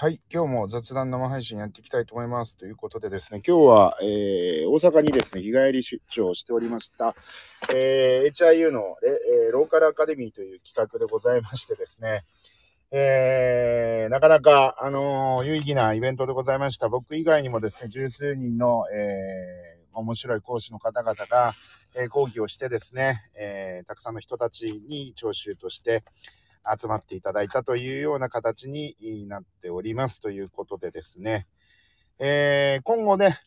はい、今日も雑談生配信やっていきたいと思います。ということでですね、今日は、えー、大阪にですね、日帰り出張しておりました、えー、HIU の、えー、ローカルアカデミーという企画でございましてですね、えー、なかなか、あの有意義なイベントでございました。僕以外にもですね、十数人の、えー、面白い講師の方々が、え、講義をしてですね、え、たくさんの人たちに聴衆として、集まっていただいたというような形になっておりますということでですね、えー、今後ね、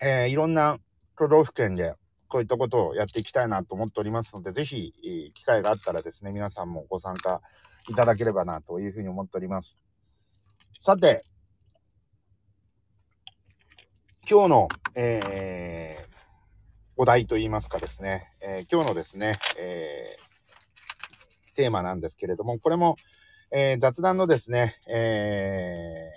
えー、いろんな都道府県でこういったことをやっていきたいなと思っておりますので、ぜひ、機会があったらですね、皆さんもご参加いただければなというふうに思っております。さて、今日の、えー、お題といいますかですね、えー、今日のですね、えーテーマなんですけれども、これも、えー、雑談のですね、え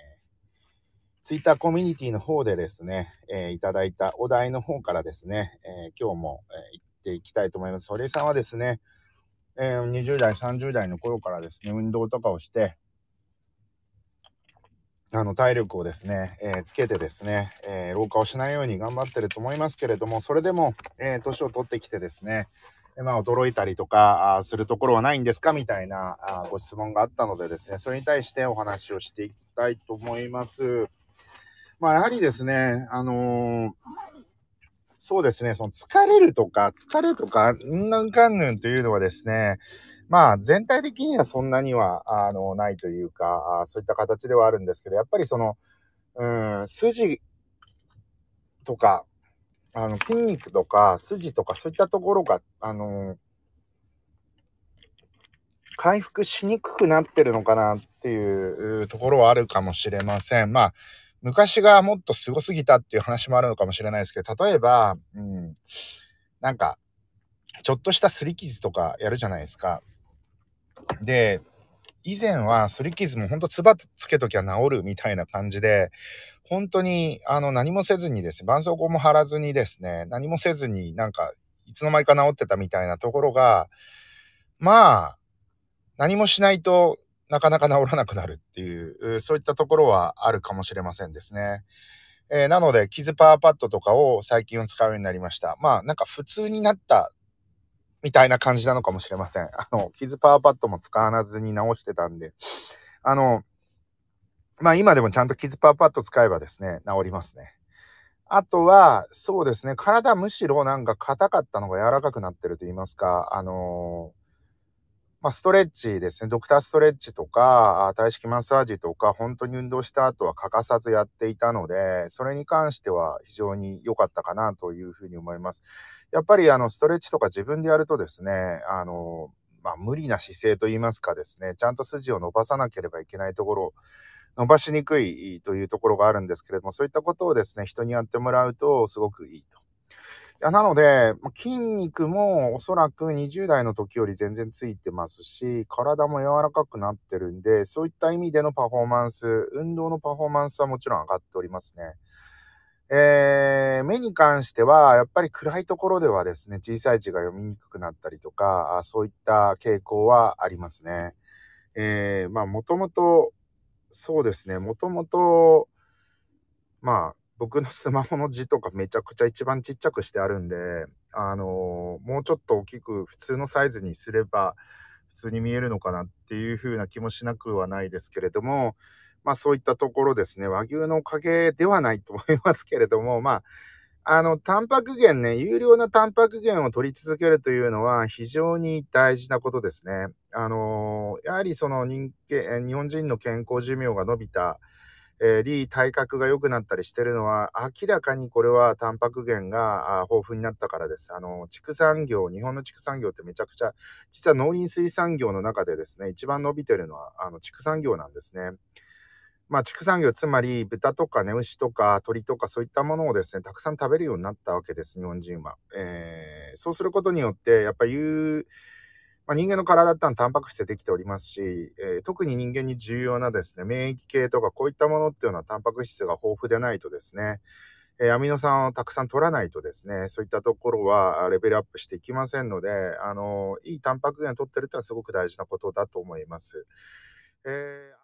ー、ツイッターコミュニティの方でですね、えー、いただいたお題の方からですね、えー、今日も、えー、行っていきたいと思います。堀江さんはですね、えー、20代、30代の頃からですね、運動とかをして、あの体力をですね、えー、つけてですね、えー、老化をしないように頑張ってると思いますけれども、それでも、えー、年を取ってきてですね、まあ、驚いたりとかするところはないんですかみたいなあご質問があったのでですね、それに対してお話をしていきたいと思います。まあ、やはりですね、あのー、そうですね、その疲れるとか、疲れとか、うんぬんかんぬんというのはですね、まあ、全体的にはそんなには、あの、ないというか、あそういった形ではあるんですけど、やっぱりその、うん、筋とか、あの、筋肉とか筋とかそういったところが、あの回復しにくくなってるのかなっていうところはあるかもしれません。まあ、昔がもっとすごすぎたっていう話もあるのかもしれないですけど、例えば、うん、なんか、ちょっとした擦り傷とかやるじゃないですか。で、以前は擦り傷もほんと唾つけときゃ治るみたいな感じで、本当に、あの、何もせずにですね、絆創膏も貼らずにですね、何もせずになんか、いつの間にか治ってたみたいなところが、まあ、何もしないとなかなか治らなくなるっていう、そういったところはあるかもしれませんですね。えー、なので、傷パワーパッドとかを最近は使うようになりました。まあ、なんか普通になったみたいな感じなのかもしれません。あの、傷パワーパッドも使わずに直してたんで、あの、まあ今でもちゃんと傷パワーパッド使えばですね、治りますね。あとは、そうですね、体むしろなんか硬かったのが柔らかくなってると言いますか、あのー、まあ、ストレッチですね、ドクターストレッチとか、体式マッサージとか、本当に運動した後は欠かさずやっていたので、それに関しては非常に良かったかなというふうに思います。やっぱりあの、ストレッチとか自分でやるとですね、あの、まあ、無理な姿勢と言いますかですね、ちゃんと筋を伸ばさなければいけないところ伸ばしにくいというところがあるんですけれども、そういったことをですね、人にやってもらうとすごくいいと。やなので、筋肉もおそらく20代の時より全然ついてますし、体も柔らかくなってるんで、そういった意味でのパフォーマンス、運動のパフォーマンスはもちろん上がっておりますね。えー、目に関しては、やっぱり暗いところではですね、小さい字が読みにくくなったりとか、そういった傾向はありますね。えー、まあ、もともとそうですね。もともと、まあ、僕のスマホの字とかめちゃくちゃ一番ちっちゃくしてあるんで、あのー、もうちょっと大きく普通のサイズにすれば普通に見えるのかなっていう風な気もしなくはないですけれども、まあそういったところですね、和牛のおかげではないと思いますけれども、まあ、あの、タンパク源ね、有料なタンパク源を取り続けるというのは非常に大事なことですね。あのー、やはりその人間、日本人の健康寿命が伸びた、えー、リ体格が良くなったりしてるのは、明らかにこれはタンパク源が豊富になったからです。あの、畜産業、日本の畜産業ってめちゃくちゃ、実は農林水産業の中でですね、一番伸びてるのは、あの、畜産業なんですね。まあ、畜産業、つまり豚とかね、牛とか鳥とかそういったものをですね、たくさん食べるようになったわけです、日本人は。えー、そうすることによって、やっぱり言う、まあ、人間の体ってのはタンパク質でできておりますし、えー、特に人間に重要なですね、免疫系とかこういったものっていうのはタンパク質が豊富でないとですね、えー、アミノ酸をたくさん取らないとですね、そういったところはレベルアップしていきませんので、あのいいタンパク源を取ってるってのはすごく大事なことだと思います。えー